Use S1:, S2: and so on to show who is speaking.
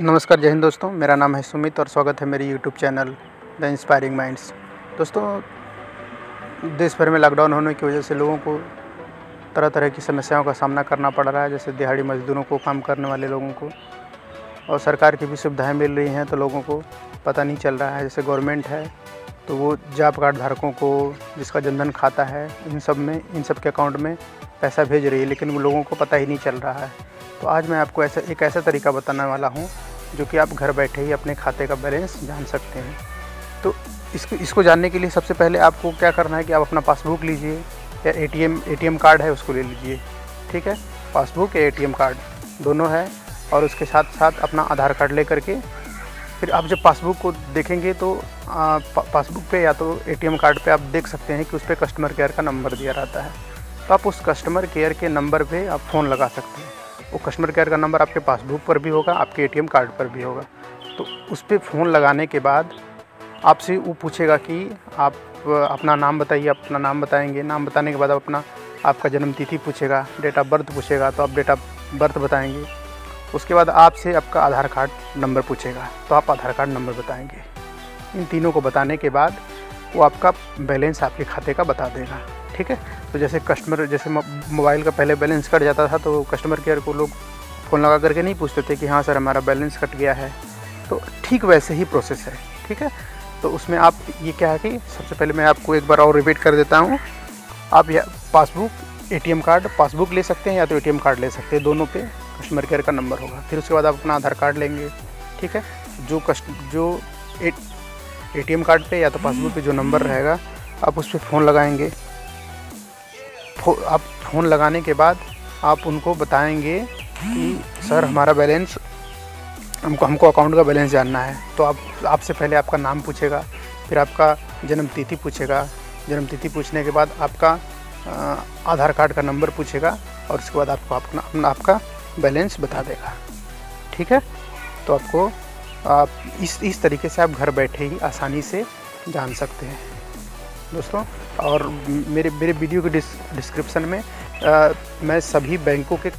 S1: नमस्कार, जय हिंद दोस्तों। मेरा नाम है सुमित और स्वागत है मेरी YouTube channel the inspiring minds दोस्तों देश भर में लॉकडाउन होने की वजह से लोगों को तरह तरह की समस्याओं का सामना करना पड़ रहा है, जैसे दिहाड़ी मजदूरों को, काम करने वाले लोगों को। और सरकार की भी सुविधाएँ मिल रही हैं तो लोगों को पता नहीं चल रहा है। जैसे गवर्नमेंट है तो वो जॉब कार्ड धारकों को, जिसका जनधन खाता है, इन सब में, इन सब के अकाउंट में पैसा भेज रही है, लेकिन वो लोगों को पता ही नहीं चल रहा है। तो आज मैं आपको ऐसा, एक ऐसा तरीका बताने वाला हूँ जो कि आप घर बैठे ही अपने खाते का बैलेंस जान सकते हैं। तो इसको इसको जानने के लिए सबसे पहले आपको क्या करना है कि आप अपना पासबुक लीजिए, या एटीएम एटीएम कार्ड है उसको ले लीजिए, ठीक है? पासबुक या एटीएम कार्ड, दोनों है, और उसके साथ साथ अपना आधार कार्ड ले करके फिर आप जब पासबुक को देखेंगे तो पासबुक पे या तो एटीएम कार्ड पे आप देख सकते हैं कि उस पर कस्टमर केयर का नंबर दिया रहता है। तो आप उस कस्टमर केयर के नंबर पे आप फ़ोन लगा सकते हैं। वो कस्टमर केयर का नंबर आपके पासबुक पर भी होगा, आपके एटीएम कार्ड पर भी होगा। तो उस पर फ़ोन लगाने के बाद आपसे वो पूछेगा कि आप, अपना नाम बताइए अपना नाम बताएँगे। नाम बताने के बाद आप अपना, आपका जन्म तिथि पूछेगा डेट ऑफ़ बर्थ पूछेगा तो आप डेट ऑफ़ बर्थ बताएँगे। उसके बाद आपसे आपका आधार कार्ड नंबर पूछेगा तो आप आधार कार्ड नंबर बताएँगे। इन तीनों को बताने के बाद वो आपका बैलेंस आपके खाते का बता देगा। ठीक है? तो जैसे कस्टमर जैसे मोबाइल का पहले बैलेंस कट जाता था तो कस्टमर केयर को लोग फ़ोन लगा करके नहीं पूछते थे कि हाँ सर हमारा बैलेंस कट गया है। तो ठीक वैसे ही प्रोसेस है, ठीक है? तो उसमें आप ये क्या है कि सबसे पहले मैं आपको एक बार और रिपीट कर देता हूँ। आप या पासबुक एटीएम कार्ड पासबुक ले सकते हैं या तो एटीएम कार्ड ले सकते हैं, दोनों पे कस्टमर केयर का नंबर होगा। फिर उसके बाद आप अपना आधार कार्ड लेंगे, ठीक है? जो कस्ट जो ए टी कार्ड पे या तो पासबुक पे जो नंबर रहेगा, आप उस पर फ़ोन लगाएँगे। फो, आप फ़ोन लगाने के बाद आप उनको बताएँगे कि सर हमारा बैलेंस हमको हमको अकाउंट का बैलेंस जानना है। तो आप आपसे पहले आपका नाम पूछेगा फिर आपका जन्म तिथि पूछेगा जन्म तिथि पूछने के बाद आपका आधार कार्ड का नंबर पूछेगा और उसके बाद आपको अपना आपका बैलेंस बता देगा। ठीक है? तो आपको आप इस इस तरीके से आप घर बैठे ही आसानी से जान सकते हैं। दोस्तों और मेरे मेरे वीडियो के डिस, डिस्क्रिप्शन में आ, मैं सभी बैंकों के